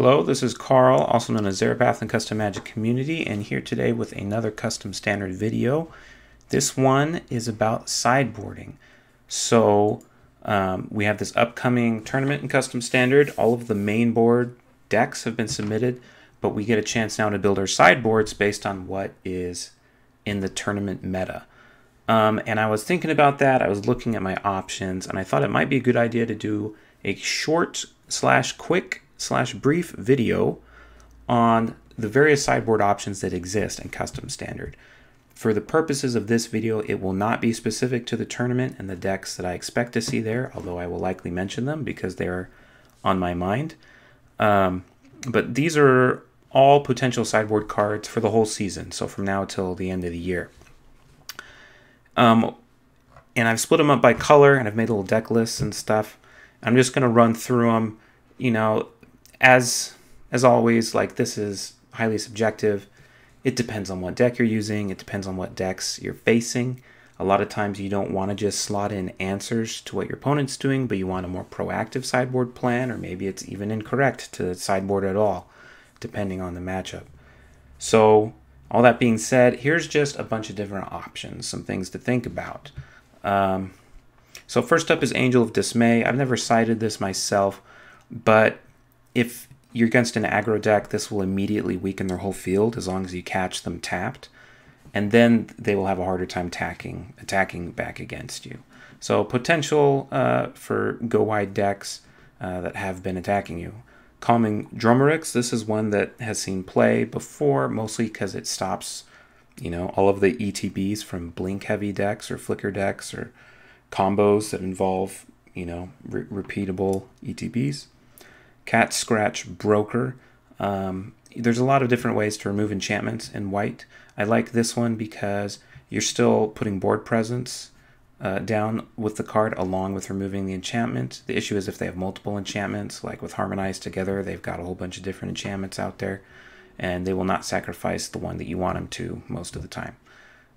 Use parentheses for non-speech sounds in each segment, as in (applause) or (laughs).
Hello, this is Carl, also known as Zarepath and Custom Magic Community, and here today with another custom standard video. This one is about sideboarding. So um, we have this upcoming tournament in custom standard. All of the main board decks have been submitted, but we get a chance now to build our sideboards based on what is in the tournament meta. Um, and I was thinking about that. I was looking at my options, and I thought it might be a good idea to do a short slash quick slash brief video on the various sideboard options that exist in custom standard. For the purposes of this video, it will not be specific to the tournament and the decks that I expect to see there, although I will likely mention them because they're on my mind. Um, but these are all potential sideboard cards for the whole season, so from now till the end of the year. Um, and I've split them up by color, and I've made little deck lists and stuff. I'm just going to run through them. You know, as as always, like this is highly subjective. It depends on what deck you're using. It depends on what decks you're facing. A lot of times you don't want to just slot in answers to what your opponent's doing, but you want a more proactive sideboard plan, or maybe it's even incorrect to sideboard at all, depending on the matchup. So, all that being said, here's just a bunch of different options, some things to think about. Um, so, first up is Angel of Dismay. I've never cited this myself, but if you're against an aggro deck, this will immediately weaken their whole field as long as you catch them tapped. And then they will have a harder time attacking, attacking back against you. So potential uh, for go wide decks uh, that have been attacking you. Calming Drummerix, this is one that has seen play before, mostly because it stops, you know, all of the ETBs from blink heavy decks or flicker decks or combos that involve, you know, re repeatable ETBs. Cat Scratch Broker. Um, there's a lot of different ways to remove enchantments in white. I like this one because you're still putting board presence uh, down with the card along with removing the enchantment. The issue is if they have multiple enchantments, like with Harmonize together, they've got a whole bunch of different enchantments out there, and they will not sacrifice the one that you want them to most of the time.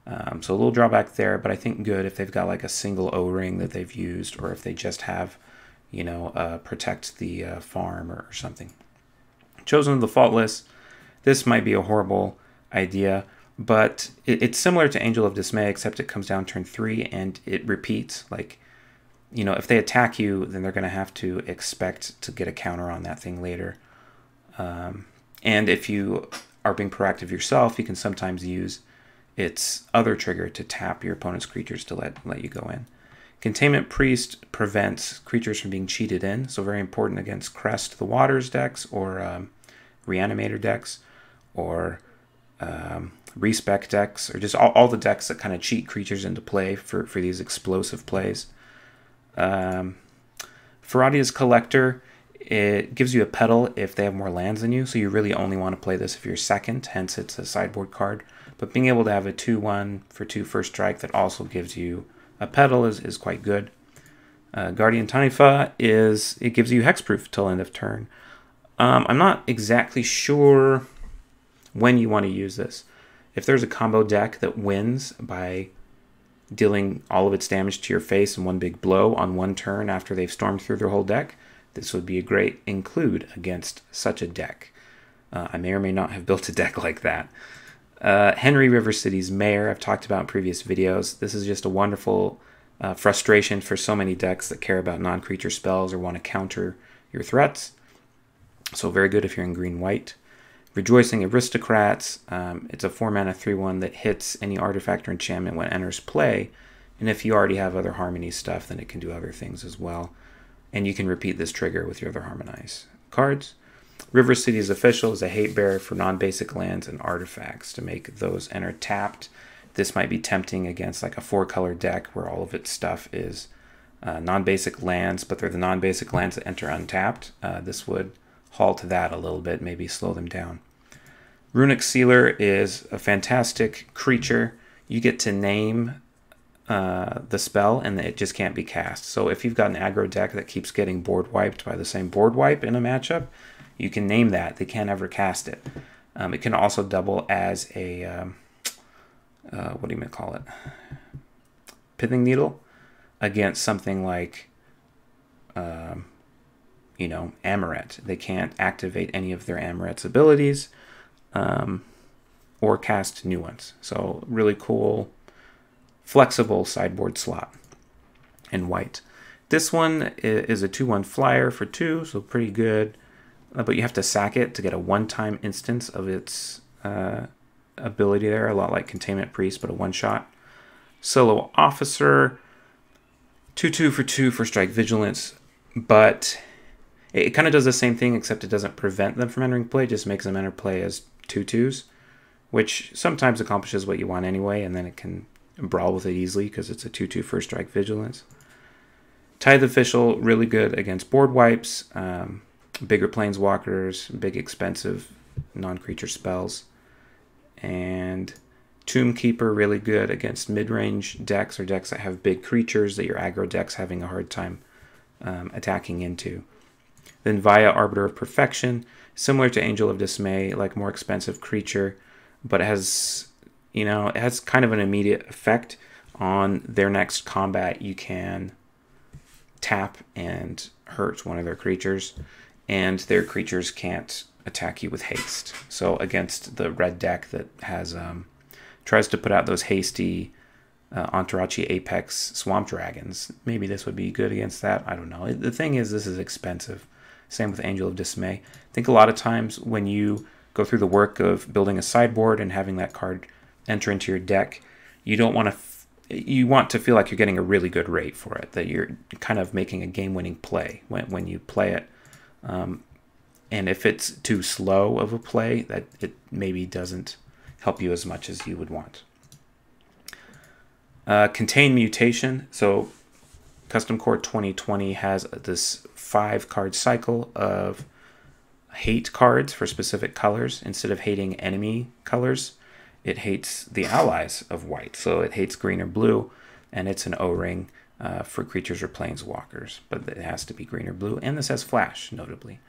Um, so a little drawback there, but I think good if they've got like a single O-ring that they've used, or if they just have you know, uh, protect the uh, farm or, or, something. Chosen of the Faultless. This might be a horrible idea, but it, it's similar to Angel of Dismay, except it comes down turn three and it repeats. Like, you know, if they attack you, then they're going to have to expect to get a counter on that thing later. Um, and if you are being proactive yourself, you can sometimes use its other trigger to tap your opponent's creatures to let, let you go in. Containment Priest prevents creatures from being cheated in, so very important against Crest the Waters decks or um, Reanimator decks or um, Respec decks or just all, all the decks that kind of cheat creatures into play for, for these explosive plays. Um, Collector, it gives you a pedal if they have more lands than you, so you really only want to play this if you're second, hence it's a sideboard card. But being able to have a 2-1 for 2 first strike that also gives you a pedal is, is quite good. Uh, Guardian Tanifa is, it gives you hexproof till end of turn. Um, I'm not exactly sure when you want to use this. If there's a combo deck that wins by dealing all of its damage to your face in one big blow on one turn after they've stormed through their whole deck, this would be a great include against such a deck. Uh, I may or may not have (laughs) built a deck like that. Uh, Henry River City's mayor, I've talked about in previous videos. This is just a wonderful uh, frustration for so many decks that care about non creature spells or want to counter your threats. So, very good if you're in green white. Rejoicing Aristocrats, um, it's a 4 mana 3 1 that hits any artifact or enchantment when it enters play. And if you already have other Harmony stuff, then it can do other things as well. And you can repeat this trigger with your other Harmonize cards. River City's official is a hate bearer for non-basic lands and artifacts to make those enter tapped. This might be tempting against like a four-color deck where all of its stuff is uh, non-basic lands, but they're the non-basic lands that enter untapped. Uh, this would halt that a little bit, maybe slow them down. Runic Sealer is a fantastic creature. You get to name uh, the spell and it just can't be cast. So if you've got an aggro deck that keeps getting board wiped by the same board wipe in a matchup, you can name that. They can't ever cast it. Um, it can also double as a, um, uh, what do you mean call it? Pithing needle against something like, um, you know, Amoret. They can't activate any of their Amoret's abilities um, or cast new ones. So really cool, flexible sideboard slot in white. This one is a 2-1 flyer for 2, so pretty good. Uh, but you have to sack it to get a one-time instance of its uh, ability there, a lot like Containment Priest, but a one-shot. Solo Officer, 2-2 for 2 for Strike Vigilance, but it, it kind of does the same thing, except it doesn't prevent them from entering play, just makes them enter play as 2-2s, which sometimes accomplishes what you want anyway, and then it can brawl with it easily because it's a 2-2 for Strike Vigilance. Tithe Official, really good against board wipes, um, bigger planeswalkers, big expensive non-creature spells. And Tomb Keeper, really good against mid-range decks or decks that have big creatures that your aggro deck's having a hard time um, attacking into. Then via Arbiter of Perfection, similar to Angel of Dismay, like more expensive creature, but has, you know, it has kind of an immediate effect on their next combat. You can tap and hurt one of their creatures, and their creatures can't attack you with haste. So against the red deck that has um, tries to put out those hasty uh, Entarachi Apex Swamp Dragons, maybe this would be good against that. I don't know. The thing is, this is expensive. Same with Angel of Dismay. I think a lot of times when you go through the work of building a sideboard and having that card enter into your deck, you don't want to you want to feel like you're getting a really good rate for it, that you're kind of making a game-winning play when, when you play it. Um, and if it's too slow of a play, that it maybe doesn't help you as much as you would want. Uh, contain mutation. So Custom Core 2020 has this five card cycle of hate cards for specific colors instead of hating enemy colors it hates the allies of white. So it hates green or blue, and it's an O-ring uh, for creatures or planeswalkers. But it has to be green or blue, and this has flash, notably.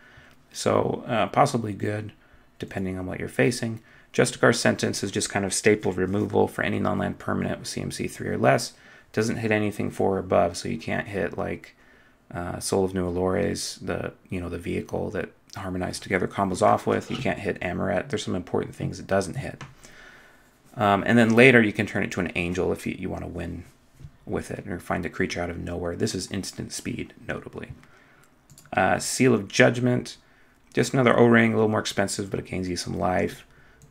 So uh, possibly good, depending on what you're facing. Justicar Sentence is just kind of staple removal for any non-land permanent with CMC 3 or less. Doesn't hit anything 4 or above, so you can't hit like uh, Soul of New Allures, the you know the vehicle that Harmonized Together combos off with. You can't hit Amoret. There's some important things it doesn't hit. Um, and then later you can turn it to an angel if you, you want to win with it or find a creature out of nowhere. This is instant speed, notably. Uh, Seal of Judgment, just another O-ring, a little more expensive, but it gains you some life.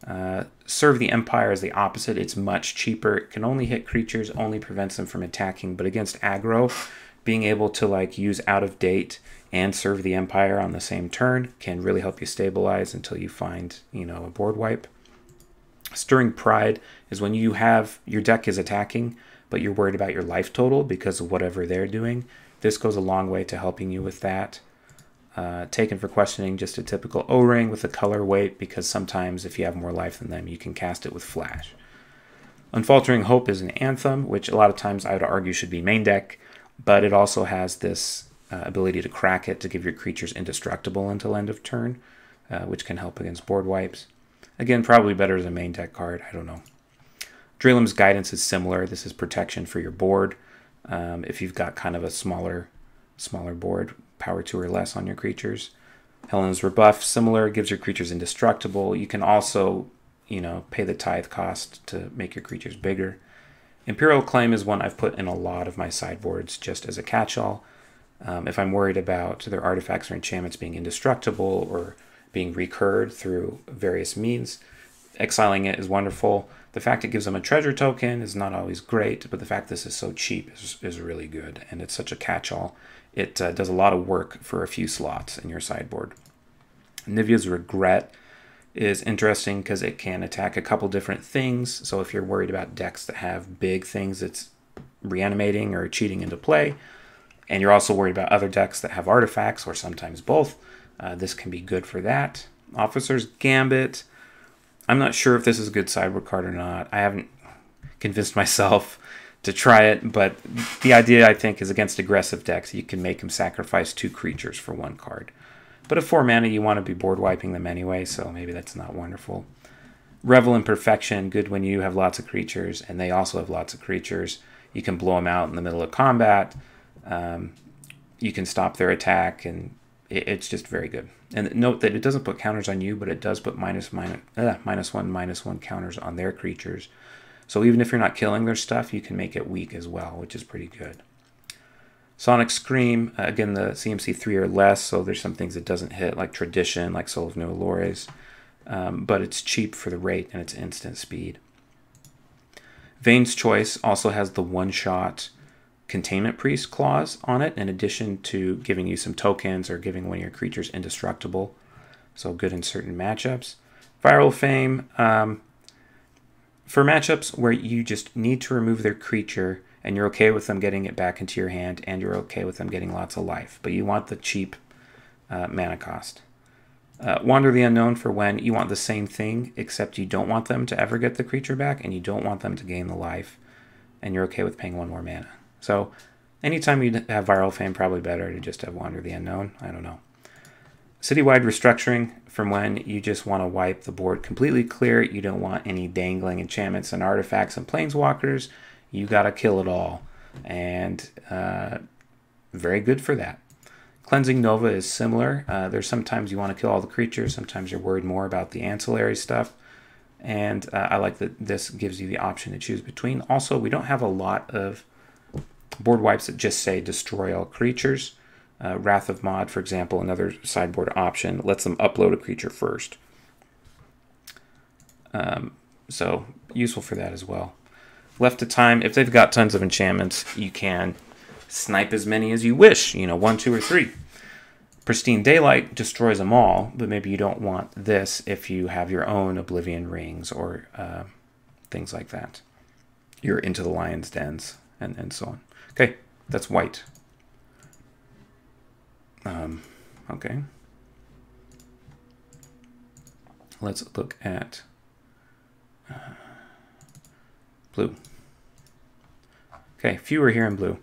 Uh, Serve the Empire is the opposite. It's much cheaper. It can only hit creatures, only prevents them from attacking. But against aggro, being able to like use out of date and serve the Empire on the same turn can really help you stabilize until you find, you know, a board wipe. Stirring Pride is when you have your deck is attacking, but you're worried about your life total because of whatever they're doing. This goes a long way to helping you with that. Uh, taken for questioning, just a typical O-ring with a color weight because sometimes if you have more life than them, you can cast it with flash. Unfaltering Hope is an anthem, which a lot of times I would argue should be main deck, but it also has this uh, ability to crack it to give your creatures indestructible until end of turn, uh, which can help against board wipes. Again, probably better as a main deck card. I don't know. Draelim's Guidance is similar. This is protection for your board. Um, if you've got kind of a smaller, smaller board, power two or less on your creatures. Helen's Rebuff, similar, gives your creatures indestructible. You can also, you know, pay the tithe cost to make your creatures bigger. Imperial Claim is one I've put in a lot of my sideboards just as a catch-all. Um, if I'm worried about their artifacts or enchantments being indestructible or being recurred through various means. Exiling it is wonderful. The fact it gives them a treasure token is not always great, but the fact this is so cheap is, is really good, and it's such a catch-all. It uh, does a lot of work for a few slots in your sideboard. Nivea's Regret is interesting because it can attack a couple different things. So if you're worried about decks that have big things that's reanimating or cheating into play, and you're also worried about other decks that have artifacts or sometimes both, uh, this can be good for that. Officer's Gambit. I'm not sure if this is a good sideboard card or not. I haven't convinced myself to try it, but the idea I think is against aggressive decks, you can make them sacrifice two creatures for one card. But at four mana, you want to be board wiping them anyway, so maybe that's not wonderful. Revel in Perfection, good when you have lots of creatures, and they also have lots of creatures. You can blow them out in the middle of combat. Um, you can stop their attack and it, it's just very good. And note that it doesn't put counters on you, but it does put minus, minus, uh, minus one, minus one counters on their creatures. So even if you're not killing their stuff, you can make it weak as well, which is pretty good. Sonic Scream, uh, again, the CMC 3 or less, so there's some things it doesn't hit, like Tradition, like Soul of No Allures, um, but it's cheap for the rate and it's instant speed. Vane's Choice also has the one-shot Containment Priest clause on it, in addition to giving you some tokens or giving one of your creatures indestructible. So good in certain matchups. Viral Fame, um, for matchups where you just need to remove their creature and you're okay with them getting it back into your hand and you're okay with them getting lots of life, but you want the cheap uh, mana cost. Uh, Wander the Unknown for when you want the same thing, except you don't want them to ever get the creature back and you don't want them to gain the life, and you're okay with paying one more mana. So, anytime you have Viral Fame, probably better to just have Wander the Unknown. I don't know. Citywide restructuring from when you just want to wipe the board completely clear. You don't want any dangling enchantments and artifacts and planeswalkers. You got to kill it all. And uh, very good for that. Cleansing Nova is similar. Uh, there's sometimes you want to kill all the creatures, sometimes you're worried more about the ancillary stuff. And uh, I like that this gives you the option to choose between. Also, we don't have a lot of board wipes that just say destroy all creatures. Uh, Wrath of Mod, for example, another sideboard option, lets them upload a creature first. Um, so useful for that as well. Left to time, if they've got tons of enchantments, you can snipe as many as you wish, you know, one, two, or three. Pristine Daylight destroys them all, but maybe you don't want this if you have your own Oblivion Rings or uh, things like that. You're into the Lion's Dens and, and so on. Okay, that's white. Um, okay. Let's look at uh, blue. Okay, fewer here in blue.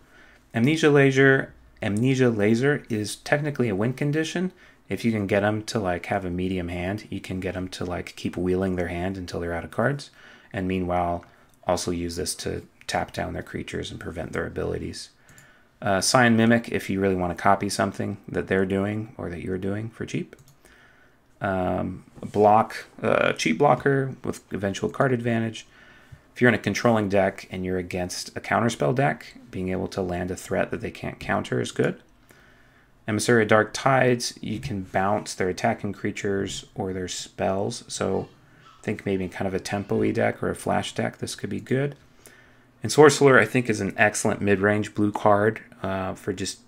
Amnesia Laser, Amnesia Laser is technically a win condition. If you can get them to like have a medium hand, you can get them to like keep wheeling their hand until they're out of cards. And meanwhile, also use this to tap down their creatures and prevent their abilities. Uh, Psion Mimic if you really want to copy something that they're doing or that you're doing for cheap. Um, block, uh, cheap blocker with eventual card advantage. If you're in a controlling deck and you're against a counterspell deck, being able to land a threat that they can't counter is good. Emissary of Dark Tides, you can bounce their attacking creatures or their spells. So think maybe kind of a tempo deck or a flash deck, this could be good. And Sorcerer, I think, is an excellent mid-range blue card uh, for just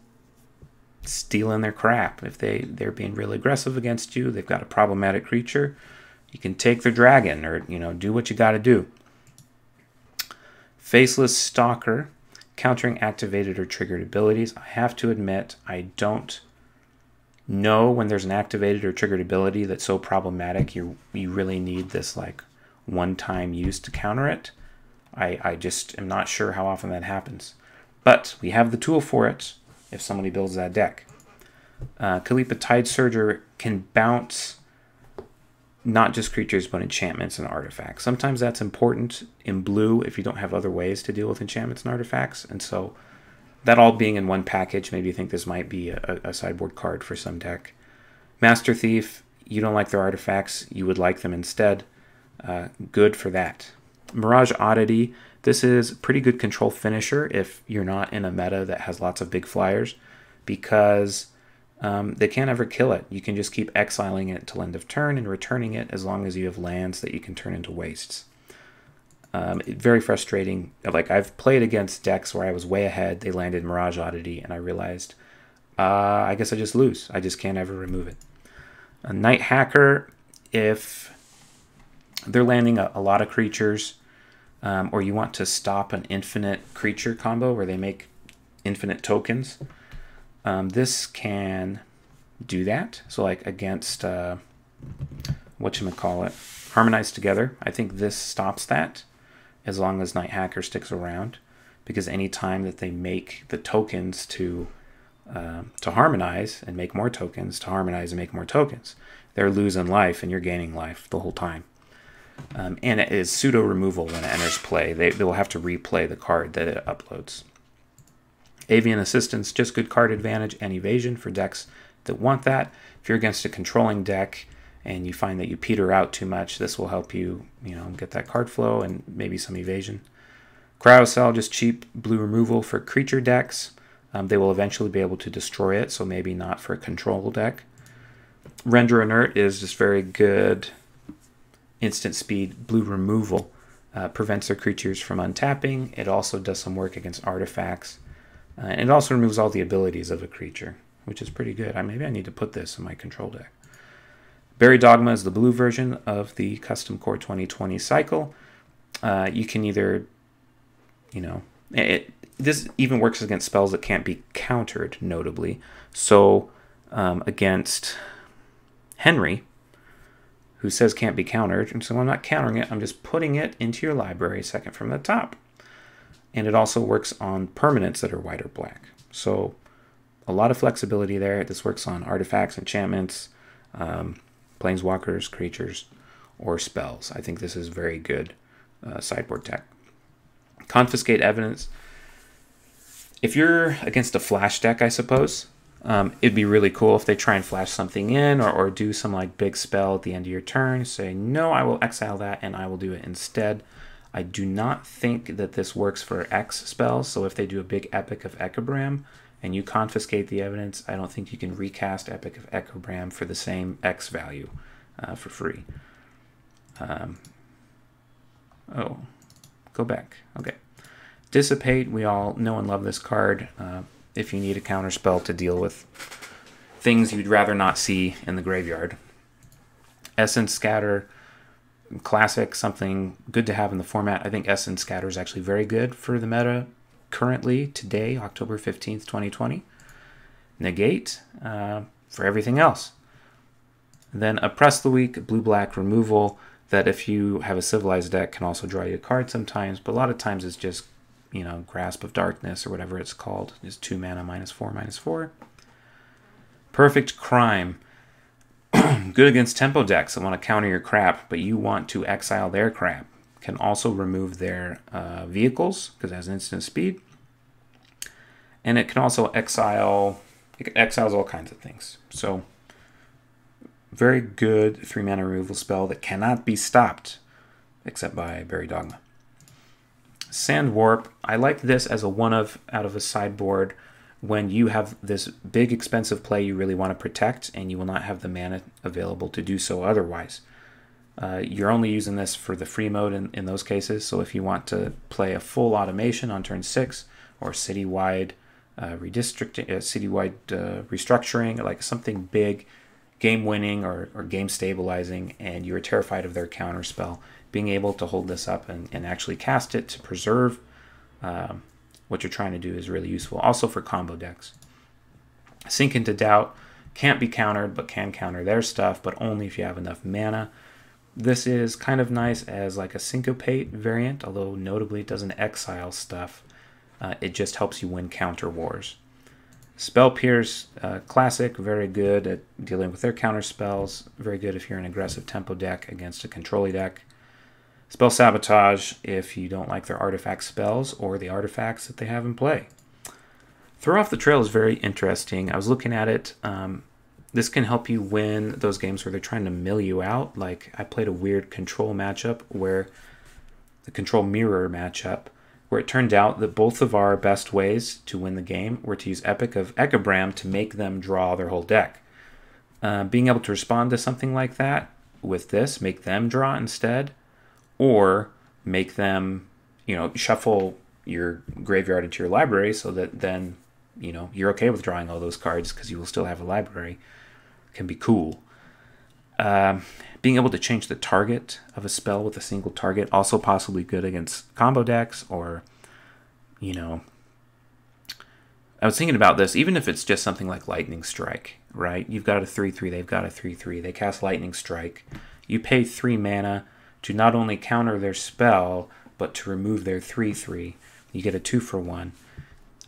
stealing their crap. If they, they're being really aggressive against you, they've got a problematic creature, you can take their dragon or, you know, do what you got to do. Faceless Stalker, countering activated or triggered abilities. I have to admit, I don't know when there's an activated or triggered ability that's so problematic you you really need this like one-time use to counter it. I, I just am not sure how often that happens. But we have the tool for it if somebody builds that deck. Uh, Kalipa Tidesurger can bounce not just creatures, but enchantments and artifacts. Sometimes that's important in blue if you don't have other ways to deal with enchantments and artifacts. And so that all being in one package, maybe you think this might be a, a sideboard card for some deck. Master Thief, you don't like their artifacts, you would like them instead. Uh, good for that. Mirage Oddity, this is pretty good control finisher if you're not in a meta that has lots of big flyers because um, they can't ever kill it. You can just keep exiling it till end of turn and returning it as long as you have lands that you can turn into wastes. Um, very frustrating. Like I've played against decks where I was way ahead, they landed Mirage Oddity, and I realized uh, I guess I just lose. I just can't ever remove it. A Night Hacker, if they're landing a, a lot of creatures um, or you want to stop an infinite creature combo where they make infinite tokens, um, this can do that. So like against uh, what you call it, harmonize together. I think this stops that as long as Night Hacker sticks around, because any time that they make the tokens to uh, to harmonize and make more tokens, to harmonize and make more tokens, they're losing life and you're gaining life the whole time. Um, and it is pseudo removal when it enters play. They, they will have to replay the card that it uploads. Avian Assistance, just good card advantage and evasion for decks that want that. If you're against a controlling deck and you find that you peter out too much, this will help you, you know, get that card flow and maybe some evasion. Cryocell, just cheap blue removal for creature decks. Um, they will eventually be able to destroy it, so maybe not for a control deck. Render Inert is just very good instant speed blue removal. Uh, prevents their creatures from untapping. It also does some work against artifacts. Uh, and it also removes all the abilities of a creature, which is pretty good. I, maybe I need to put this in my control deck. Buried Dogma is the blue version of the Custom Core 2020 cycle. Uh, you can either, you know, it, this even works against spells that can't be countered, notably. So um, against Henry, who says can't be countered. And so I'm not countering it, I'm just putting it into your library second from the top. And it also works on permanents that are white or black. So a lot of flexibility there. This works on artifacts, enchantments, um, planeswalkers, creatures, or spells. I think this is very good uh, sideboard tech. Confiscate evidence. If you're against a flash deck, I suppose, um, it'd be really cool if they try and flash something in or, or do some like big spell at the end of your turn. Say, no, I will exile that and I will do it instead. I do not think that this works for X spells. So if they do a big Epic of Ekabram and you confiscate the evidence, I don't think you can recast Epic of Ekabram for the same X value uh, for free. Um, oh, go back. Okay. Dissipate. We all know and love this card. Uh, if you need a counterspell to deal with things you'd rather not see in the graveyard. Essence Scatter, classic, something good to have in the format. I think Essence Scatter is actually very good for the meta currently, today, October 15th, 2020. Negate uh, for everything else. then Oppress the Weak, blue black removal, that if you have a civilized deck can also draw you a card sometimes, but a lot of times it's just you know, Grasp of Darkness or whatever it's called. Is two mana, minus four, minus four. Perfect Crime. (clears throat) Good against tempo decks that want to counter your crap, but you want to exile their crap. Can also remove their uh, vehicles because it has instant speed. And it can also exile, it exiles all kinds of things. So, very good three mana removal spell that cannot be stopped except by Buried Dogma. Sand Warp, I like this as a one of out of a sideboard when you have this big expensive play you really want to protect and you will not have the mana available to do so otherwise. Uh, you're only using this for the free mode in, in those cases, so if you want to play a full automation on turn 6 or citywide uh, redistricting, uh, citywide uh, restructuring, like something big, game winning or, or game stabilizing, and you're terrified of their counter spell, being able to hold this up and, and actually cast it to preserve um, what you're trying to do is really useful. Also for combo decks. Sink into Doubt can't be countered, but can counter their stuff, but only if you have enough mana. This is kind of nice as like a Syncopate variant, although notably it doesn't exile stuff. Uh, it just helps you win counter wars. Spell Pierce, uh, classic, very good at dealing with their counter spells. Very good if you're an aggressive tempo deck against a controlling deck. Spell Sabotage if you don't like their artifact spells or the artifacts that they have in play. Throw Off the Trail is very interesting. I was looking at it. Um, this can help you win those games where they're trying to mill you out. Like I played a weird control matchup where the control mirror matchup where it turned out that both of our best ways to win the game were to use Epic of Ekabram to make them draw their whole deck. Uh, being able to respond to something like that with this, make them draw instead, or make them, you know, shuffle your graveyard into your library so that then, you know, you're okay with drawing all those cards because you will still have a library. Can be cool. Um, being able to change the target of a spell with a single target also possibly good against combo decks or, you know, I was thinking about this, even if it's just something like Lightning Strike, right? You've got a 3 3, they've got a 3 3. They cast Lightning Strike. You pay 3 mana to not only counter their spell, but to remove their 3 3. You get a 2 for 1.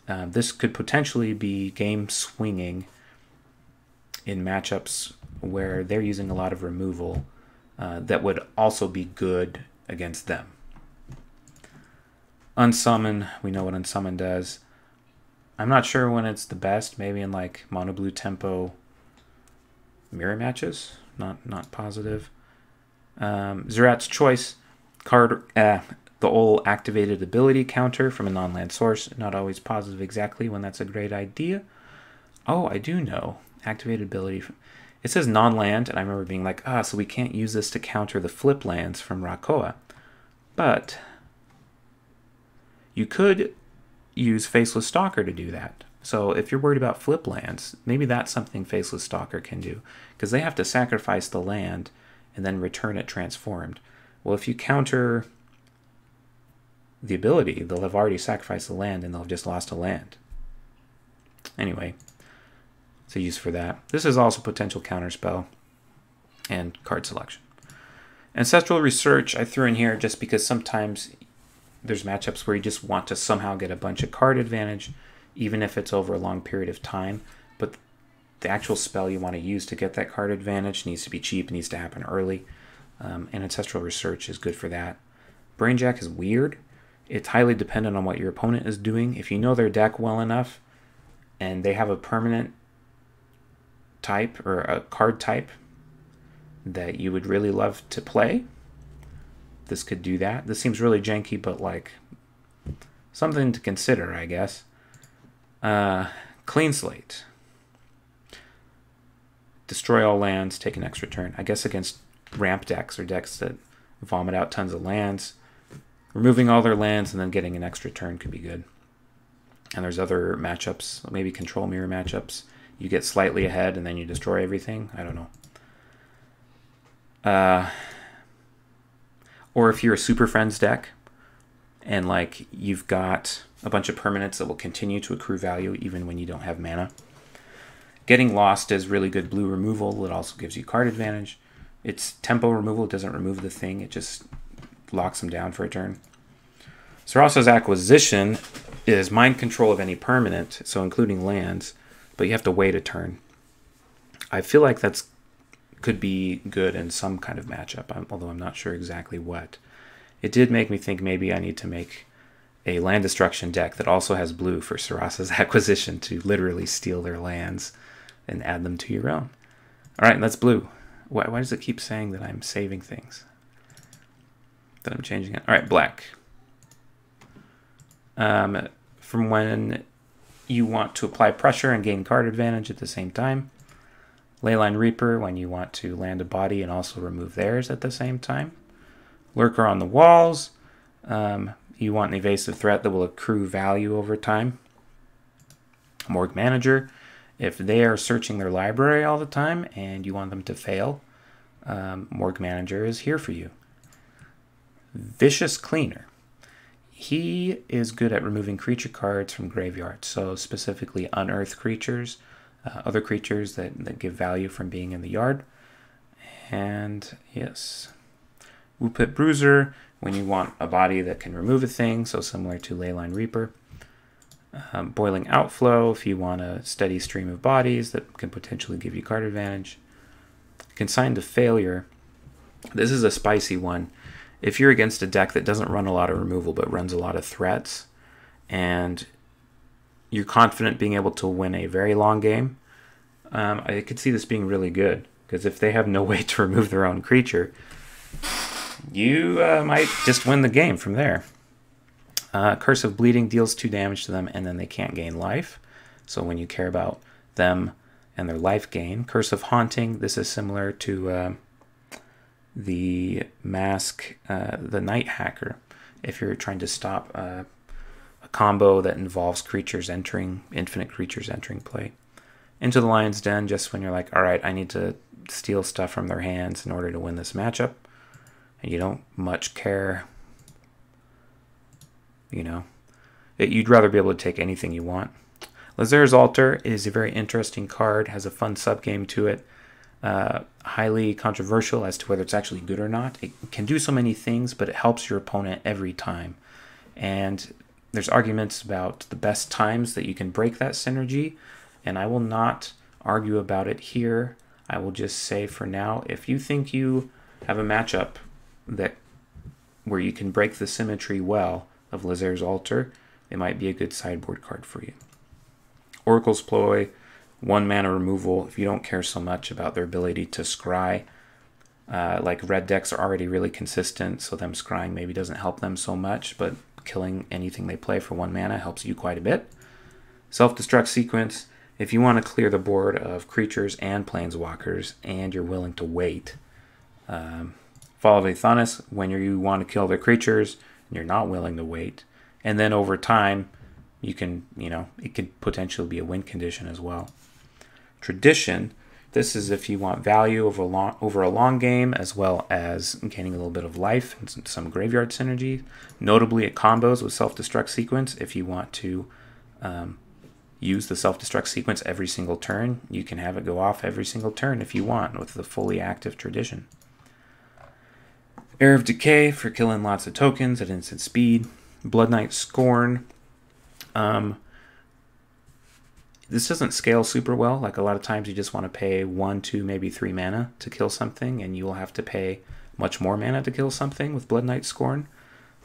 Uh, this could potentially be game swinging in matchups where they're using a lot of removal uh, that would also be good against them. Unsummon, we know what Unsummon does. I'm not sure when it's the best, maybe in like mono blue tempo mirror matches, not not positive. Um, Zerat's Choice card, uh, the old activated ability counter from a non-land source, not always positive exactly when that's a great idea. Oh, I do know activated ability. It says non-land, and I remember being like, ah, so we can't use this to counter the flip lands from Rakoa. But you could use Faceless Stalker to do that. So if you're worried about flip lands, maybe that's something Faceless Stalker can do, because they have to sacrifice the land and then return it transformed. Well, if you counter the ability, they'll have already sacrificed the land and they'll have just lost a land. Anyway, it's a use for that. This is also potential counterspell and card selection. Ancestral Research I threw in here just because sometimes there's matchups where you just want to somehow get a bunch of card advantage, even if it's over a long period of time. But the actual spell you want to use to get that card advantage needs to be cheap, needs to happen early. Um, and Ancestral Research is good for that. Brainjack is weird. It's highly dependent on what your opponent is doing. If you know their deck well enough and they have a permanent type or a card type that you would really love to play, this could do that. This seems really janky, but like something to consider, I guess. Uh, clean slate. Destroy all lands, take an extra turn. I guess against ramp decks or decks that vomit out tons of lands. Removing all their lands and then getting an extra turn could be good. And there's other matchups, maybe control mirror matchups. You get slightly ahead and then you destroy everything. I don't know. Uh, or if you're a Super Friends deck and like you've got a bunch of permanents that will continue to accrue value even when you don't have mana. Getting Lost is really good blue removal. It also gives you card advantage. It's tempo removal. It doesn't remove the thing. It just locks them down for a turn. Sarasa's Acquisition is mind control of any permanent, so including lands, but you have to wait a turn. I feel like that's could be good in some kind of matchup, although I'm not sure exactly what. It did make me think maybe I need to make a land destruction deck that also has blue for Sarasa's (laughs) acquisition to literally steal their lands and add them to your own. All right, that's blue. Why, why does it keep saying that I'm saving things? That I'm changing it. All right, black. Um, from when you want to apply pressure and gain card advantage at the same time. Leyline Reaper when you want to land a body and also remove theirs at the same time. Lurker on the walls. Um, you want an evasive threat that will accrue value over time. Morgue Manager. If they are searching their library all the time and you want them to fail, um, Morgue Manager is here for you. Vicious Cleaner. He is good at removing creature cards from graveyards, so specifically unearthed creatures uh, other creatures that, that give value from being in the yard. And yes, Woopit Bruiser, when you want a body that can remove a thing, so similar to Leyline Reaper. Um, boiling Outflow, if you want a steady stream of bodies that can potentially give you card advantage. Consigned to Failure, this is a spicy one. If you're against a deck that doesn't run a lot of removal but runs a lot of threats, and you're confident being able to win a very long game, um, I could see this being really good. Because if they have no (laughs) way to remove their own creature, you uh, might just win the game from there. Uh, Curse of Bleeding deals 2 damage to them, and then they can't gain life. So when you care about them and their life gain. Curse of Haunting, this is similar to uh, the Mask, uh, the Night Hacker. If you're trying to stop uh, a combo that involves creatures entering, infinite creatures entering play. Into the Lion's Den, just when you're like, all right, I need to steal stuff from their hands in order to win this matchup. And you don't much care, you know, it, you'd rather be able to take anything you want. Lazer's Altar is a very interesting card, has a fun subgame to it. Uh, highly controversial as to whether it's actually good or not. It can do so many things, but it helps your opponent every time. And there's arguments about the best times that you can break that synergy, and I will not argue about it here. I will just say for now, if you think you have a matchup that where you can break the symmetry well of Lazer's Altar, it might be a good sideboard card for you. Oracle's Ploy, one mana removal if you don't care so much about their ability to scry. Uh, like red decks are already really consistent, so them scrying maybe doesn't help them so much, but killing anything they play for one mana helps you quite a bit. Self destruct sequence if you want to clear the board of creatures and planeswalkers and you're willing to wait. Um, Fall of Ythonis when you want to kill the creatures and you're not willing to wait. And then over time, you can, you know, it could potentially be a win condition as well. Tradition, this is if you want value over a long, over a long game as well as gaining a little bit of life and some graveyard synergy. Notably, it combos with self-destruct sequence if you want to um, use the self-destruct sequence every single turn. You can have it go off every single turn if you want with the fully active tradition. Heir of Decay for killing lots of tokens at instant speed. Blood Knight Scorn. Um, this doesn't scale super well. Like a lot of times you just want to pay one, two, maybe three mana to kill something, and you will have to pay much more mana to kill something with Blood Knight Scorn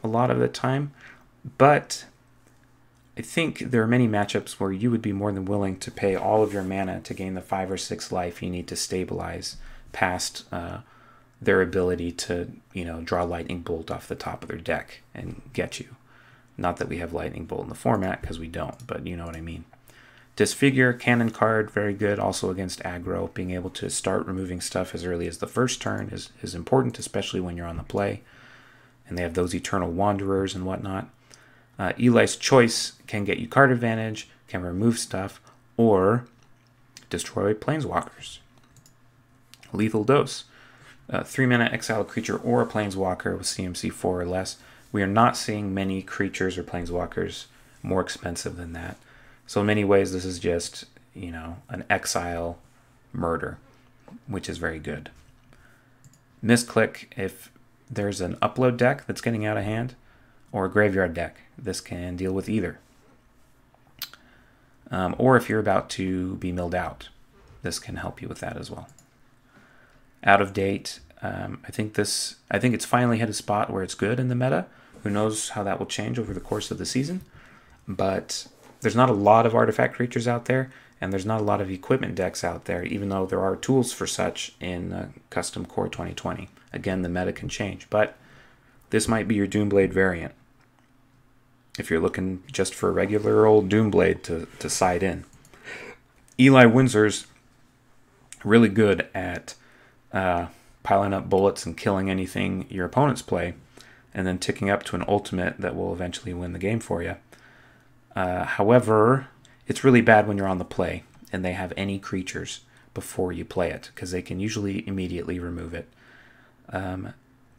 a lot of the time. But I think there are many matchups where you would be more than willing to pay all of your mana to gain the five or six life you need to stabilize past uh, their ability to, you know, draw Lightning Bolt off the top of their deck and get you. Not that we have Lightning Bolt in the format, because we don't, but you know what I mean. Disfigure, Canon card, very good. Also against aggro, being able to start removing stuff as early as the first turn is, is important, especially when you're on the play. And they have those Eternal Wanderers and whatnot. Uh, Eli's Choice can get you card advantage, can remove stuff, or destroy Planeswalkers. Lethal Dose. Uh, three mana exile creature or a planeswalker with CMC 4 or less. We are not seeing many creatures or planeswalkers more expensive than that. So, in many ways, this is just, you know, an exile murder, which is very good. Misclick, if there's an upload deck that's getting out of hand, or a graveyard deck, this can deal with either. Um, or if you're about to be milled out, this can help you with that as well out of date. Um, I think this. I think it's finally hit a spot where it's good in the meta. Who knows how that will change over the course of the season? But there's not a lot of artifact creatures out there, and there's not a lot of equipment decks out there. Even though there are tools for such in uh, Custom Core 2020. Again, the meta can change, but this might be your Doomblade variant. If you're looking just for a regular old Doomblade to, to side in. Eli Windsor's really good at uh, piling up bullets and killing anything your opponents play, and then ticking up to an ultimate that will eventually win the game for you. Uh, however, it's really bad when you're on the play and they have any creatures before you play it because they can usually immediately remove it. Um,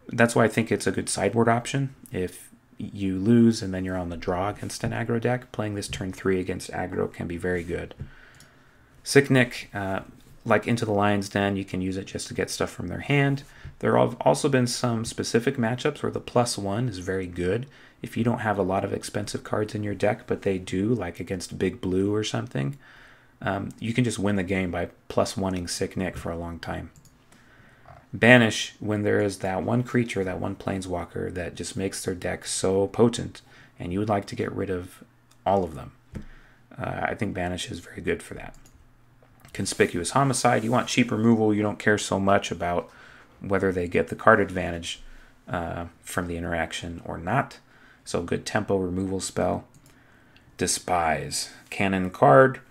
that's why I think it's a good sideboard option. If you lose and then you're on the draw against an aggro deck, playing this turn three against aggro can be very good. Sick Nick, uh, like Into the Lion's Den, you can use it just to get stuff from their hand. There have also been some specific matchups where the plus one is very good. If you don't have a lot of expensive cards in your deck, but they do, like against Big Blue or something, um, you can just win the game by plus oneing Sick Nick for a long time. Banish when there is that one creature, that one planeswalker that just makes their deck so potent, and you would like to get rid of all of them. Uh, I think Banish is very good for that conspicuous homicide. You want cheap removal. You don't care so much about whether they get the card advantage uh, from the interaction or not. So good tempo removal spell. Despise. Canon card.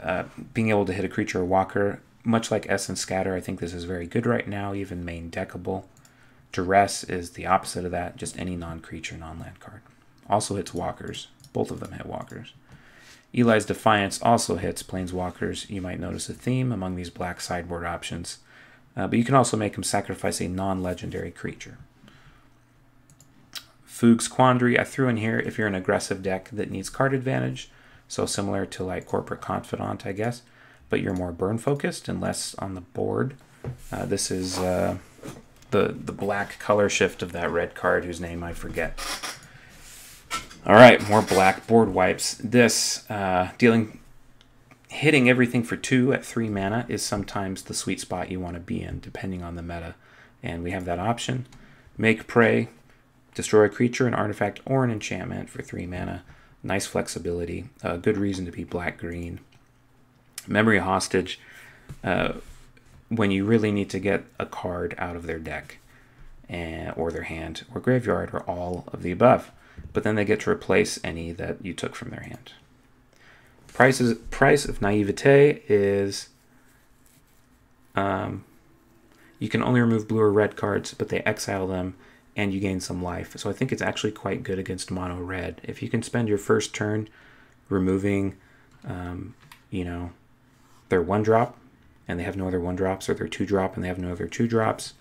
Uh, being able to hit a creature or walker. Much like Essence Scatter, I think this is very good right now, even main deckable. Duress is the opposite of that, just any non-creature, non-land card. Also hits walkers. Both of them hit walkers. Eli's Defiance also hits Planeswalkers. You might notice a theme among these black sideboard options. Uh, but you can also make him sacrifice a non-legendary creature. Fugue's Quandary, I threw in here if you're an aggressive deck that needs card advantage. So similar to like Corporate Confidant, I guess. But you're more burn focused and less on the board. Uh, this is uh, the, the black color shift of that red card whose name I forget. All right, more black board wipes. This uh, dealing, hitting everything for two at three mana is sometimes the sweet spot you want to be in, depending on the meta. And we have that option. Make prey, destroy a creature, an artifact, or an enchantment for three mana. Nice flexibility. A good reason to be black green. Memory hostage, uh, when you really need to get a card out of their deck and, or their hand or graveyard or all of the above. But then they get to replace any that you took from their hand. Price, is, price of naivete is um, you can only remove blue or red cards, but they exile them and you gain some life. So I think it's actually quite good against mono red. If you can spend your first turn removing, um, you know, their one drop and they have no other one drops, or their two drop and they have no other two drops,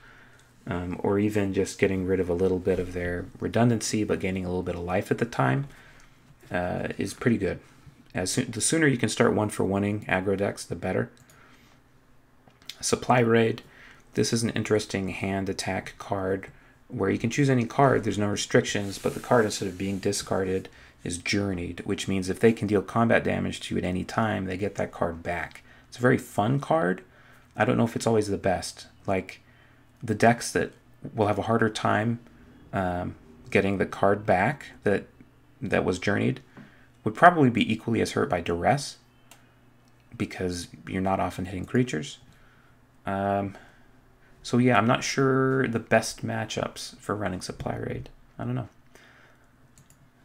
um, or even just getting rid of a little bit of their redundancy but gaining a little bit of life at the time, uh, is pretty good. As soon, the sooner you can start one for winning aggro decks, the better. Supply Raid. This is an interesting hand attack card where you can choose any card. There's no restrictions, but the card, instead of being discarded, is journeyed, which means if they can deal combat damage to you at any time, they get that card back. It's a very fun card. I don't know if it's always the best. Like the decks that will have a harder time um, getting the card back that that was journeyed would probably be equally as hurt by duress because you're not often hitting creatures. Um, so yeah, I'm not sure the best matchups for running Supply Raid. I don't know.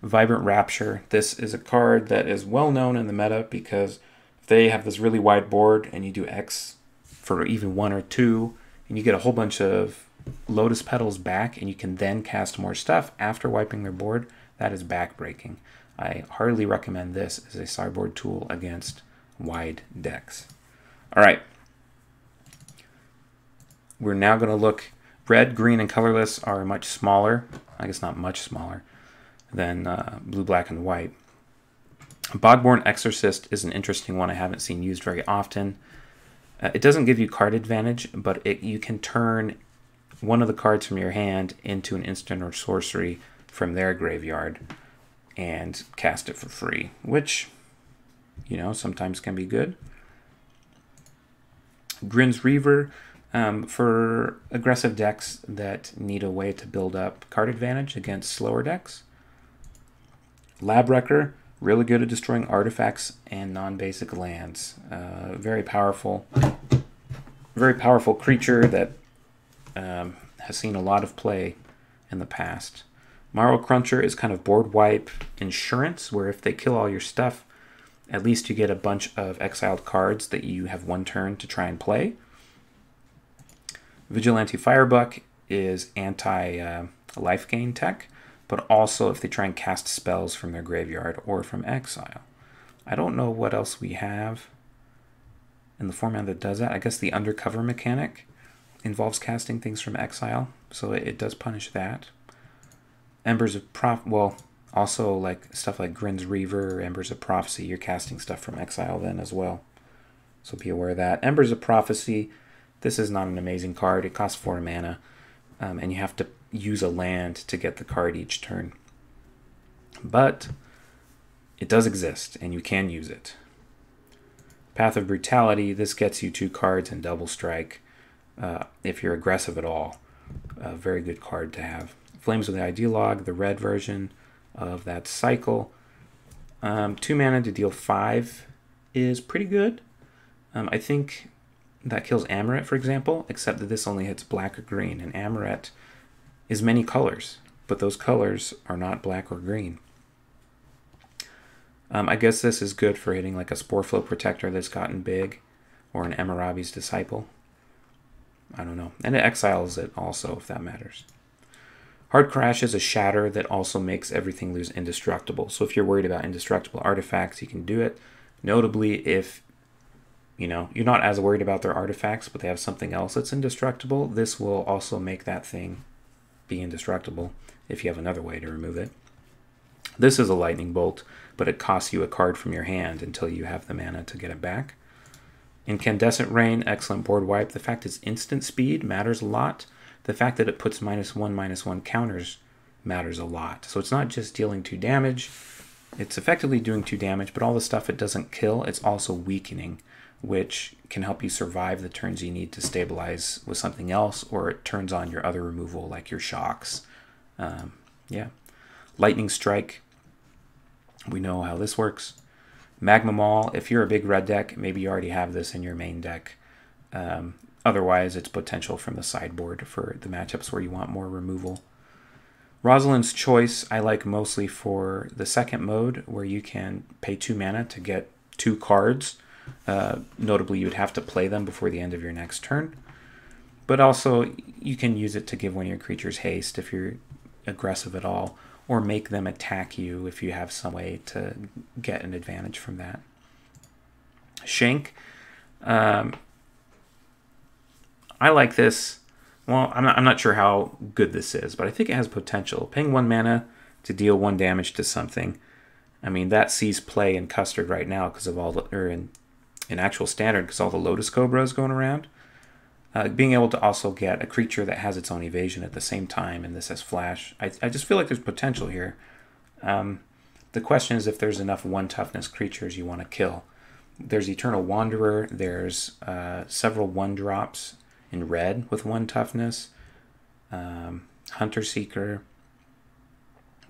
Vibrant Rapture. This is a card that is well known in the meta because they have this really wide board and you do X for even one or two, and you get a whole bunch of Lotus Petals back, and you can then cast more stuff after wiping their board. That is backbreaking. I heartily recommend this as a sideboard tool against wide decks. All right, we're now going to look, red, green, and colorless are much smaller, I guess not much smaller, than uh, blue, black, and white. Bogborn Exorcist is an interesting one I haven't seen used very often. Uh, it doesn't give you card advantage, but it, you can turn one of the cards from your hand into an instant or sorcery from their graveyard and cast it for free, which, you know, sometimes can be good. Grin's Reaver um, for aggressive decks that need a way to build up card advantage against slower decks. Lab Wrecker, really good at destroying artifacts and non-basic lands. Uh, very powerful, very powerful creature that um, has seen a lot of play in the past. Marrow Cruncher is kind of board wipe insurance, where if they kill all your stuff, at least you get a bunch of exiled cards that you have one turn to try and play. Vigilante Firebuck is anti uh, life gain tech, but also if they try and cast spells from their graveyard or from exile. I don't know what else we have in the format that does that. I guess the undercover mechanic involves casting things from exile, so it, it does punish that. Embers of Prof, well, also like stuff like Grin's Reaver, Embers of Prophecy, you're casting stuff from exile then as well. So be aware of that. Embers of Prophecy this is not an amazing card. It costs 4 mana, um, and you have to use a land to get the card each turn. But it does exist, and you can use it. Path of Brutality, this gets you two cards and double strike uh, if you're aggressive at all. A very good card to have. Flames of the Ideologue, the red version of that cycle. Um, two mana to deal five is pretty good. Um, I think that kills Amoret, for example, except that this only hits black or green, and Amoret is many colors, but those colors are not black or green. Um, I guess this is good for hitting like a Sporeflow Protector that's gotten big, or an Emarabi's Disciple. I don't know. And it exiles it also, if that matters. Hard Crash is a shatter that also makes everything lose indestructible. So if you're worried about indestructible artifacts, you can do it. Notably, if you know, you're not as worried about their artifacts, but they have something else that's indestructible, this will also make that thing be indestructible if you have another way to remove it. This is a lightning bolt, but it costs you a card from your hand until you have the mana to get it back. Incandescent Rain, excellent board wipe. The fact it's instant speed matters a lot. The fact that it puts minus one, minus one counters matters a lot. So it's not just dealing two damage, it's effectively doing two damage, but all the stuff it doesn't kill, it's also weakening which can help you survive the turns you need to stabilize with something else, or it turns on your other removal, like your shocks. Um, yeah. Lightning Strike. We know how this works. Magma Maul, if you're a big red deck, maybe you already have this in your main deck. Um, otherwise, it's potential from the sideboard for the matchups where you want more removal. Rosalind's Choice I like mostly for the second mode where you can pay two mana to get two cards. Uh, notably, you'd have to play them before the end of your next turn. But also, you can use it to give one of your creatures haste if you're aggressive at all, or make them attack you if you have some way to get an advantage from that. Shank. Um, I like this. Well, I'm not, I'm not sure how good this is, but I think it has potential. Paying one mana to deal one damage to something. I mean, that sees play in Custard right now because of all the, or in, in actual standard because all the Lotus Cobras going around. Uh, being able to also get a creature that has its own evasion at the same time, and this has flash. I, I just feel like there's potential here. Um, the question is if there's enough one toughness creatures you want to kill. There's Eternal Wanderer, there's uh, several one drops in red with one toughness, um, Hunter Seeker.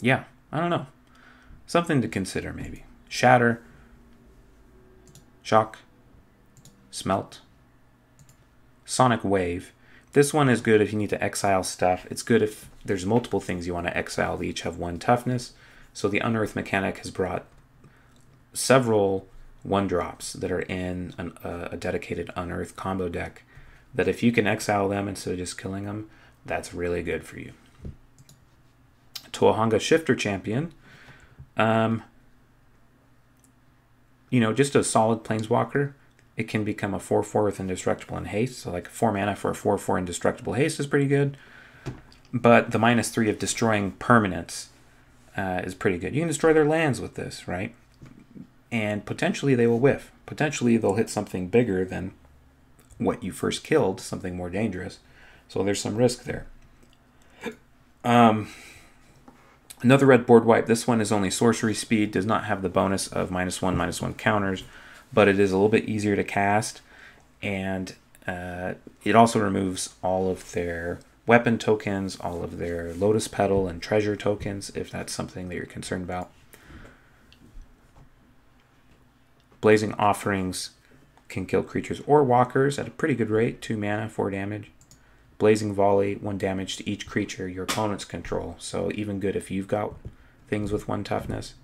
Yeah, I don't know. Something to consider maybe. Shatter, Shock, Smelt. Sonic Wave. This one is good if you need to exile stuff. It's good if there's multiple things you want to exile that each have one toughness. So the Unearth mechanic has brought several one drops that are in an, uh, a dedicated Unearth combo deck that if you can exile them instead of just killing them, that's really good for you. Toahanga Shifter Champion. Um, you know, just a solid Planeswalker it can become a 4 4 with indestructible and haste. So, like 4 mana for a 4 4 indestructible haste is pretty good. But the minus 3 of destroying permanents uh, is pretty good. You can destroy their lands with this, right? And potentially they will whiff. Potentially they'll hit something bigger than what you first killed, something more dangerous. So, there's some risk there. Um, another red board wipe. This one is only sorcery speed, does not have the bonus of minus 1, minus 1 counters but it is a little bit easier to cast, and uh, it also removes all of their weapon tokens, all of their Lotus Petal and treasure tokens, if that's something that you're concerned about. Blazing Offerings can kill creatures or walkers at a pretty good rate 2 mana, 4 damage. Blazing Volley, 1 damage to each creature your opponents control, so even good if you've got things with 1 toughness.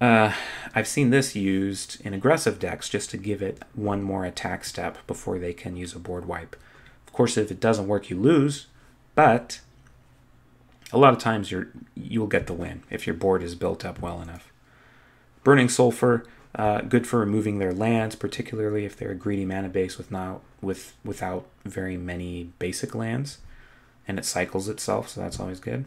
Uh, I've seen this used in aggressive decks just to give it one more attack step before they can use a board wipe. Of course, if it doesn't work, you lose, but a lot of times you're you'll get the win if your board is built up well enough. Burning Sulfur, uh, good for removing their lands, particularly if they're a greedy mana base with not with without very many basic lands, and it cycles itself, so that's always good.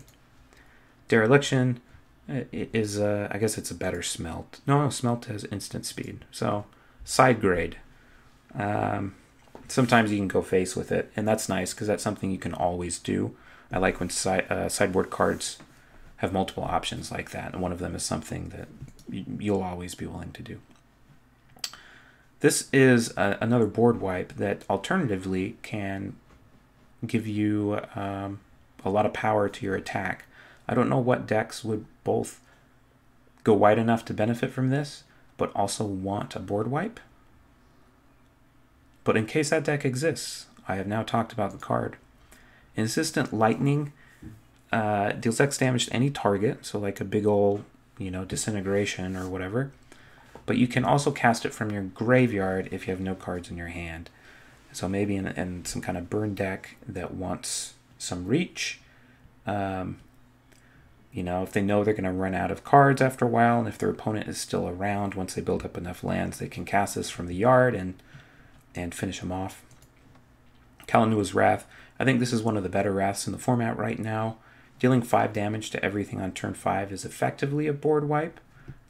Dereliction, is uh, I guess it's a better smelt. No, no, smelt has instant speed. So side grade. Um, sometimes you can go face with it, and that's nice because that's something you can always do. I like when side uh, sideboard cards have multiple options like that, and one of them is something that you'll always be willing to do. This is a, another board wipe that alternatively can give you um, a lot of power to your attack. I don't know what decks would both go wide enough to benefit from this, but also want a board wipe. But in case that deck exists, I have now talked about the card. Insistent Lightning uh, deals X damage to any target, so like a big old, you know, disintegration or whatever. But you can also cast it from your graveyard if you have no cards in your hand. So maybe in, in some kind of burn deck that wants some reach, um, you know, if they know they're going to run out of cards after a while, and if their opponent is still around, once they build up enough lands, they can cast this from the yard and and finish them off. Kalanua's Wrath. I think this is one of the better Wraths in the format right now. Dealing 5 damage to everything on turn 5 is effectively a board wipe.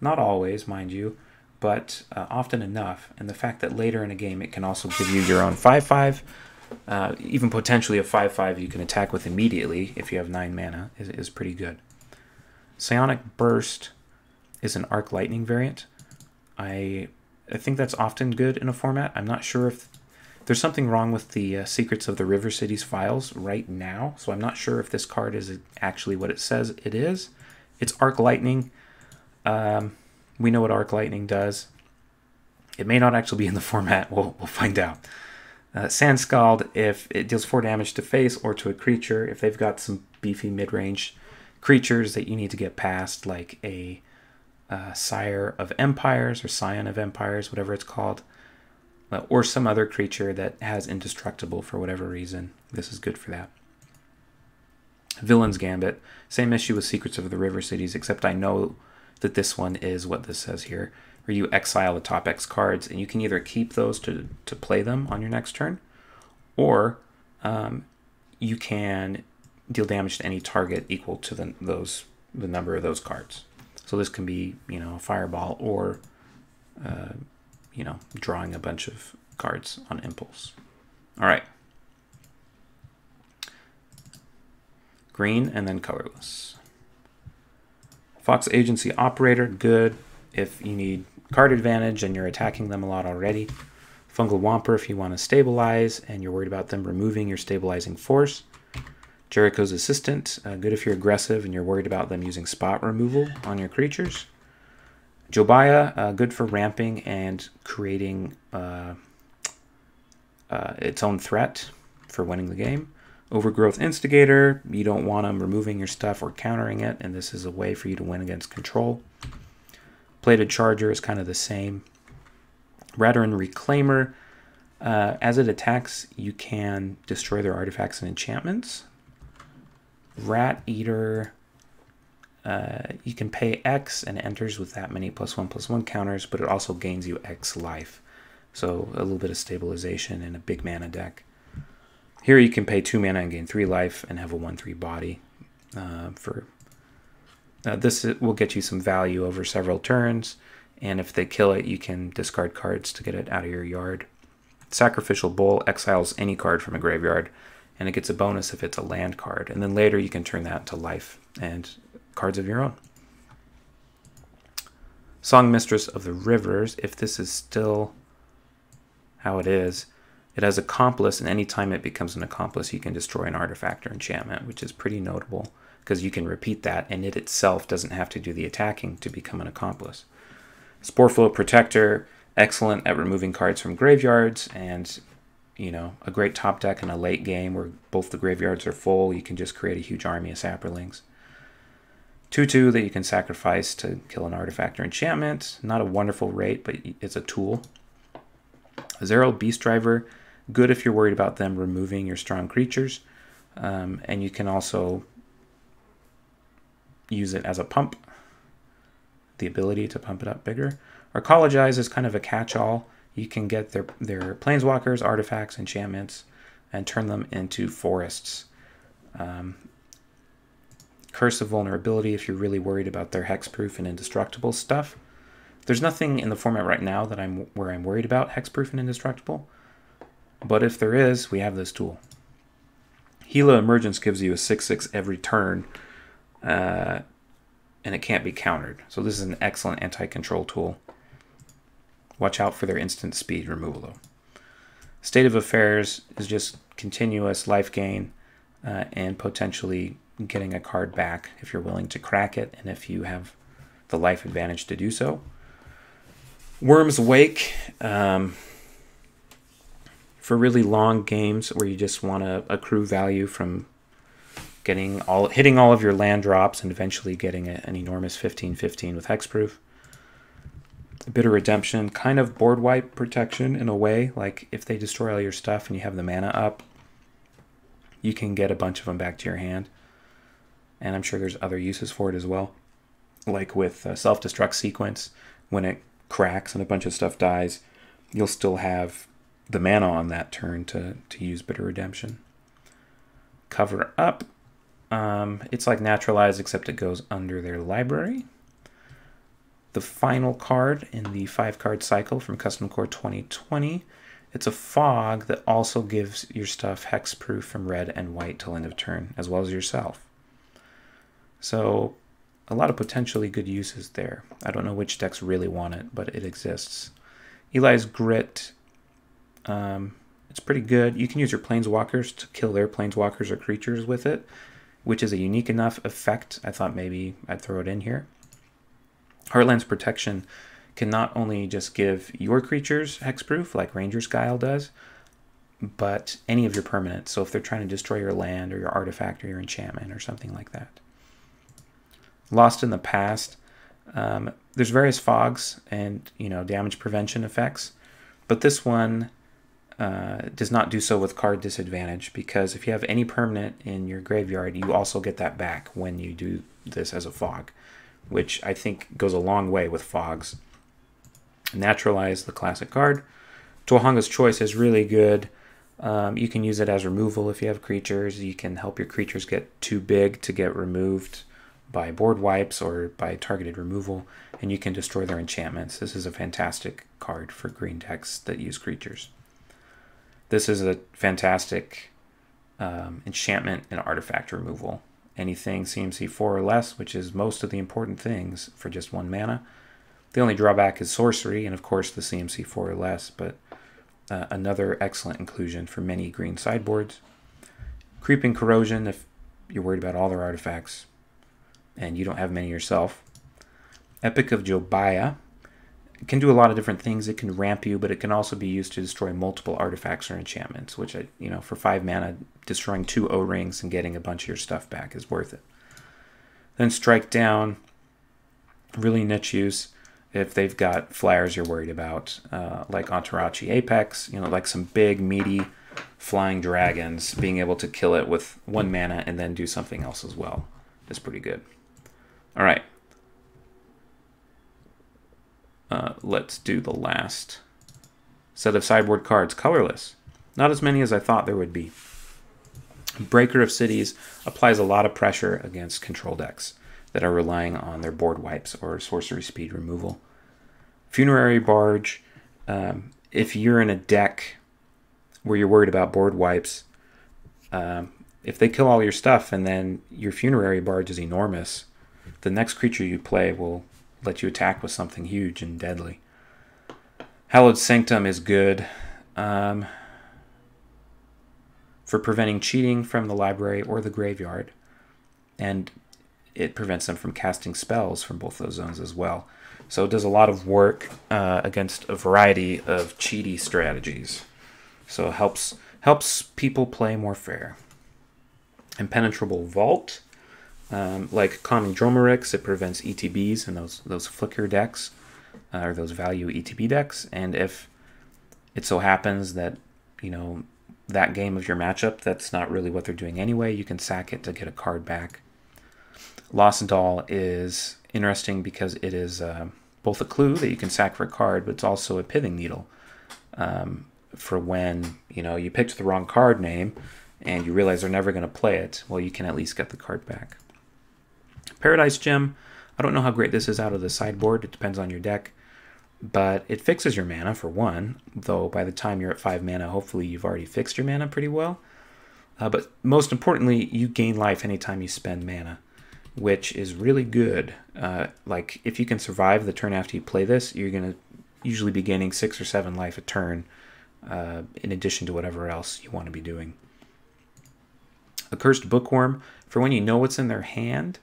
Not always, mind you, but uh, often enough. And the fact that later in a game it can also give you your own 5 5, uh, even potentially a 5 5 you can attack with immediately if you have 9 mana, is, is pretty good. Psionic Burst is an Arc Lightning variant. I I think that's often good in a format. I'm not sure if there's something wrong with the uh, Secrets of the River Cities files right now, so I'm not sure if this card is actually what it says it is. It's Arc Lightning. Um, we know what Arc Lightning does. It may not actually be in the format. (laughs) We'll, we'll find out. Uh, Sand Scald, if it deals 4 damage to face or to a creature, if they've got some beefy mid-range creatures that you need to get past, like a uh, Sire of Empires or Scion of Empires, whatever it's called, uh, or some other creature that has indestructible for whatever reason, this is good for that. Villain's Gambit, same issue with Secrets of the River Cities, except I know that this one is what this says here, where you exile the top X cards, and you can either keep those to, to play them on your next turn, or um, you can deal damage to any target equal to the, those the number of those cards. So this can be, you know, a fireball or, uh, you know, drawing a bunch of cards on impulse. All right. Green and then colorless. Fox Agency Operator, good if you need card advantage and you're attacking them a lot already. Fungal Womper if you want to stabilize and you're worried about them removing your stabilizing force. Jericho's Assistant, uh, good if you're aggressive and you're worried about them using spot removal on your creatures. Jobaya, uh, good for ramping and creating uh, uh its own threat for winning the game. Overgrowth Instigator, you don't want them removing your stuff or countering it, and this is a way for you to win against control. Plated Charger is kind of the same. Radaran Reclaimer, uh, as it attacks, you can destroy their artifacts and enchantments. Rat Eater, uh, you can pay X and enters with that many plus one plus one counters, but it also gains you X life. So a little bit of stabilization in a big mana deck. Here you can pay 2 mana and gain 3 life and have a 1-3 body. Uh, for uh, This will get you some value over several turns, and if they kill it, you can discard cards to get it out of your yard. Sacrificial Bowl exiles any card from a graveyard, and it gets a bonus if it's a land card. And then later you can turn that to life and cards of your own. Song Mistress of the Rivers, if this is still how it is, it has accomplice, and anytime it becomes an accomplice, you can destroy an artifact or enchantment, which is pretty notable because you can repeat that, and it itself doesn't have to do the attacking to become an accomplice. Sporeflow Protector, excellent at removing cards from graveyards, and you know, a great top deck in a late game where both the graveyards are full. You can just create a huge army of Saprolings. 2-2 that you can sacrifice to kill an artifact or enchantment. Not a wonderful rate, but it's a tool. Zero Beast Driver, Good if you're worried about them removing your strong creatures. Um, and you can also use it as a pump, the ability to pump it up bigger. Arcologize is kind of a catch-all. You can get their, their planeswalkers, artifacts, enchantments, and turn them into forests. Um, Curse of Vulnerability if you're really worried about their hexproof and indestructible stuff. There's nothing in the format right now that I'm where I'm worried about hexproof and indestructible, but if there is, we have this tool. Gila Emergence gives you a 6-6 every turn, uh, and it can't be countered. So this is an excellent anti-control tool. Watch out for their instant speed removal though. State of Affairs is just continuous life gain uh, and potentially getting a card back if you're willing to crack it and if you have the life advantage to do so. Worm's Wake, um, for really long games where you just want to accrue value from getting all hitting all of your land drops and eventually getting a, an enormous 15-15 with hexproof. Bitter Redemption, kind of board wipe protection in a way. Like if they destroy all your stuff and you have the mana up, you can get a bunch of them back to your hand. And I'm sure there's other uses for it as well. Like with self-destruct sequence, when it cracks and a bunch of stuff dies, you'll still have the mana on that turn to, to use Bitter Redemption. Cover Up. Um, it's like Naturalize, except it goes under their library. The final card in the five card cycle from Custom Core 2020. It's a fog that also gives your stuff hexproof from red and white till end of turn, as well as yourself. So, a lot of potentially good uses there. I don't know which decks really want it, but it exists. Eli's Grit um, it's pretty good. You can use your planeswalkers to kill their planeswalkers or creatures with it, which is a unique enough effect. I thought maybe I'd throw it in here. Heartland's protection can not only just give your creatures hexproof, like Ranger's Guile does, but any of your permanents. So if they're trying to destroy your land or your artifact or your enchantment or something like that. Lost in the Past, um, there's various fogs and you know damage prevention effects, but this one uh, does not do so with card disadvantage because if you have any permanent in your graveyard, you also get that back when you do this as a fog, which I think goes a long way with fogs. Naturalize the classic card. Tohanga's Choice is really good. Um, you can use it as removal if you have creatures. You can help your creatures get too big to get removed by board wipes or by targeted removal, and you can destroy their enchantments. This is a fantastic card for green decks that use creatures. This is a fantastic um, enchantment and artifact removal. Anything CMC 4 or less, which is most of the important things for just one mana. The only drawback is sorcery, and of course the CMC 4 or less, but uh, another excellent inclusion for many green sideboards. Creeping Corrosion, if you're worried about all their artifacts and you don't have many yourself. Epic of Jobaya can do a lot of different things. It can ramp you, but it can also be used to destroy multiple artifacts or enchantments, which, I, you know, for five mana, destroying two O-rings and getting a bunch of your stuff back is worth it. Then Strike Down, really niche use if they've got flyers you're worried about, uh, like Entarachi Apex, you know, like some big, meaty flying dragons, being able to kill it with one mana and then do something else as well is pretty good. All right. Uh, let's do the last set of sideboard cards, colorless. Not as many as I thought there would be. Breaker of Cities applies a lot of pressure against control decks that are relying on their board wipes or sorcery speed removal. Funerary Barge, um, if you're in a deck where you're worried about board wipes, um, if they kill all your stuff and then your Funerary Barge is enormous, the next creature you play will let you attack with something huge and deadly. Hallowed Sanctum is good um, for preventing cheating from the library or the graveyard, and it prevents them from casting spells from both those zones as well. So it does a lot of work uh, against a variety of cheaty strategies. So it helps helps people play more fair. Impenetrable Vault, um, like Calming Dromerix, it prevents ETBs and those those flicker decks, uh, or those value ETB decks. And if it so happens that you know that game of your matchup, that's not really what they're doing anyway, you can sack it to get a card back. Lost Doll is interesting because it is uh, both a clue that you can sack for a card, but it's also a pithing needle um, for when you know you picked the wrong card name and you realize they're never going to play it. Well, you can at least get the card back. Paradise Gem. I don't know how great this is out of the sideboard. It depends on your deck. But it fixes your mana for one, though by the time you're at 5 mana, hopefully you've already fixed your mana pretty well. Uh, but most importantly, you gain life anytime you spend mana which is really good. Uh, like, if you can survive the turn after you play this, you're going to usually be gaining six or seven life a turn, uh, in addition to whatever else you want to be doing. A Cursed Bookworm, for when you know what's in their hand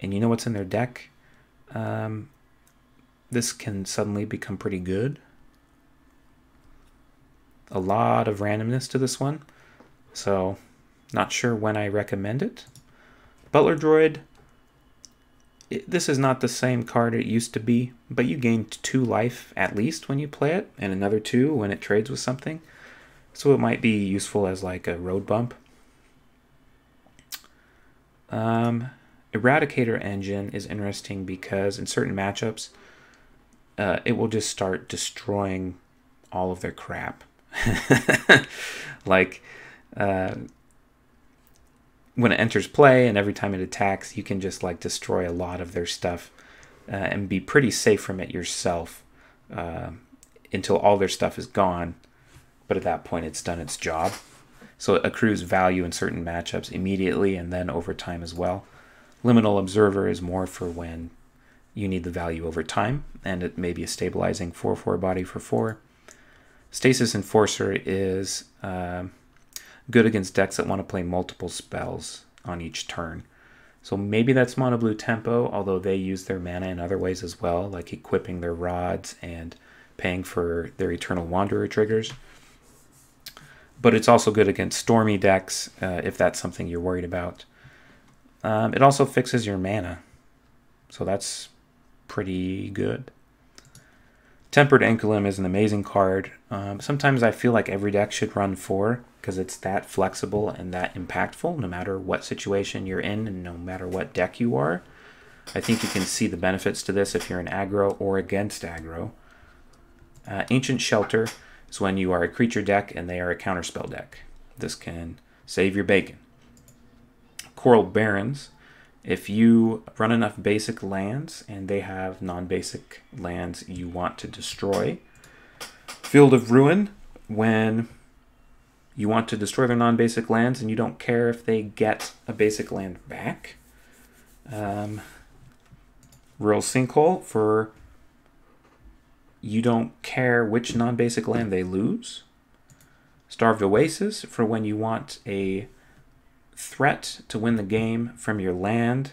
and you know what's in their deck, um, this can suddenly become pretty good. A lot of randomness to this one, so not sure when I recommend it. Butler Droid, it, this is not the same card it used to be, but you gain two life at least when you play it, and another two when it trades with something. So it might be useful as like a road bump. Um, Eradicator Engine is interesting because in certain matchups, uh, it will just start destroying all of their crap. (laughs) like, uh, when it enters play and every time it attacks, you can just like destroy a lot of their stuff uh, and be pretty safe from it yourself uh, until all their stuff is gone. But at that point, it's done its job. So it accrues value in certain matchups immediately and then over time as well. Liminal Observer is more for when you need the value over time, and it may be a stabilizing 4 4 body for 4. Stasis Enforcer is. Uh, good against decks that want to play multiple spells on each turn. So maybe that's Mono Blue Tempo, although they use their mana in other ways as well, like equipping their rods and paying for their Eternal Wanderer triggers. But it's also good against Stormy decks uh, if that's something you're worried about. Um, it also fixes your mana, so that's pretty good. Tempered Inculum is an amazing card. Um, sometimes I feel like every deck should run four because it's that flexible and that impactful no matter what situation you're in and no matter what deck you are. I think you can see the benefits to this if you're in aggro or against aggro. Uh, Ancient Shelter is when you are a creature deck and they are a counterspell deck. This can save your bacon. Coral Barrens if you run enough basic lands and they have non-basic lands you want to destroy, Field of Ruin, when you want to destroy their non-basic lands and you don't care if they get a basic land back. Um, Rural Sinkhole for you don't care which non-basic land they lose. Starved Oasis for when you want a threat to win the game from your land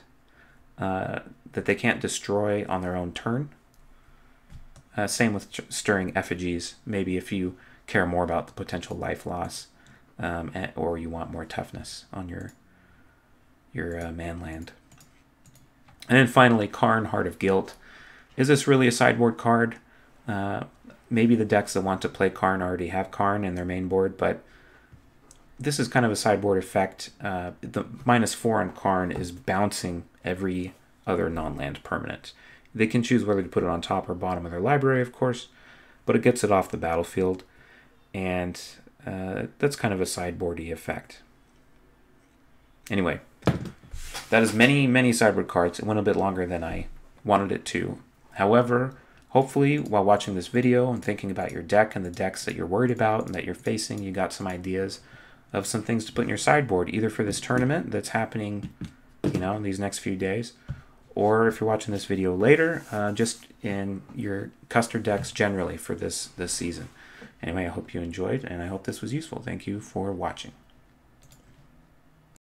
uh, that they can't destroy on their own turn. Uh, same with stirring effigies. Maybe if you care more about the potential life loss, um, or you want more toughness on your your uh, manland. And then finally, Karn, Heart of Guilt. Is this really a sideboard card? Uh, maybe the decks that want to play Karn already have Karn in their main board, but this is kind of a sideboard effect. Uh, the minus four on Karn is bouncing every other non-land permanent. They can choose whether to put it on top or bottom of their library, of course, but it gets it off the battlefield, and uh, that's kind of a sideboardy effect. Anyway, that is many, many sideboard cards. It went a bit longer than I wanted it to. However, hopefully, while watching this video and thinking about your deck and the decks that you're worried about and that you're facing, you got some ideas of some things to put in your sideboard, either for this tournament that's happening, you know, in these next few days, or if you're watching this video later, uh, just in your custard decks generally for this this season. Anyway, I hope you enjoyed, and I hope this was useful. Thank you for watching.